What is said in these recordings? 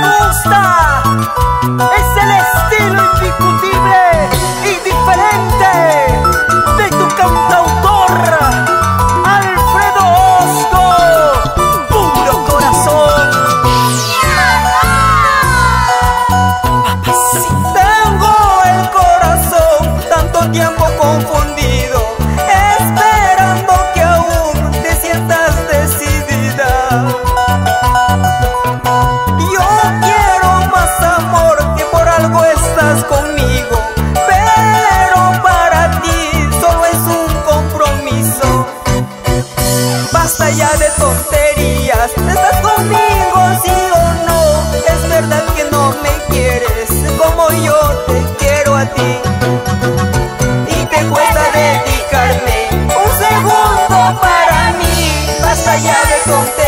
me gusta Basta ya de tonterías, ¿estás conmigo sí o no? Es verdad que no me quieres como yo te quiero a ti. Y te cuesta dedicarme un segundo para mí. Basta ya de tonterías,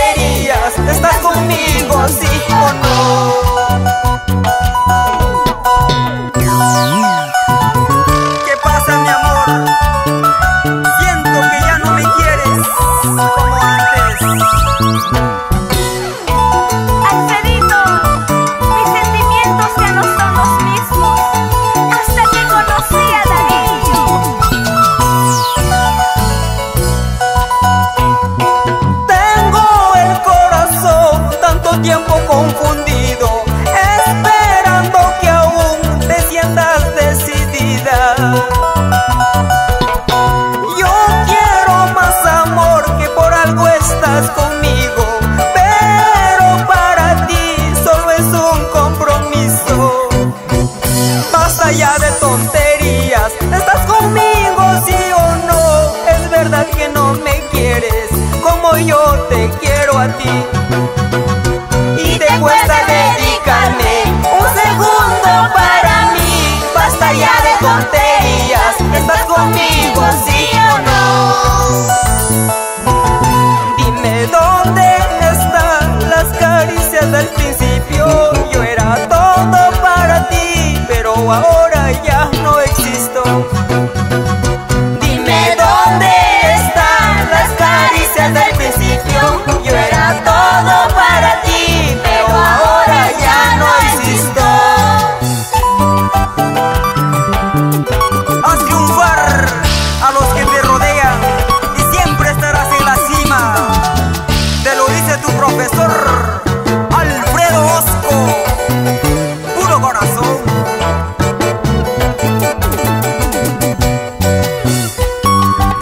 como antes. Estás conmigo, pero para ti solo es un compromiso. Basta ya de tonterías, ¿estás conmigo sí o no? Es verdad que no me quieres como yo te quiero a ti. Y te cuesta dedicarme un segundo para mí. Basta ya de tonterías, ¿estás conmigo sí profesor Alfredo Osco, puro corazón.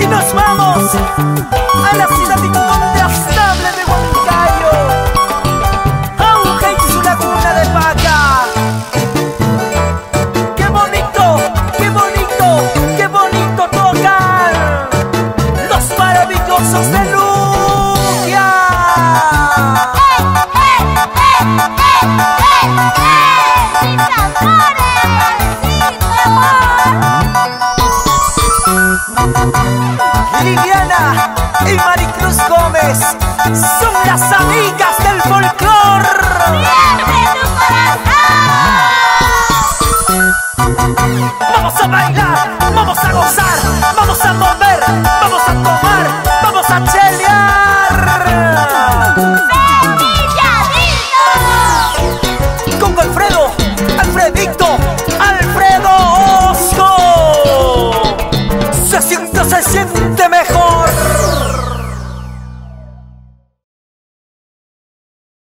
Y nos vamos a la ciudad incontrastable Liliana y Maricruz Gómez son las amigas del folclor.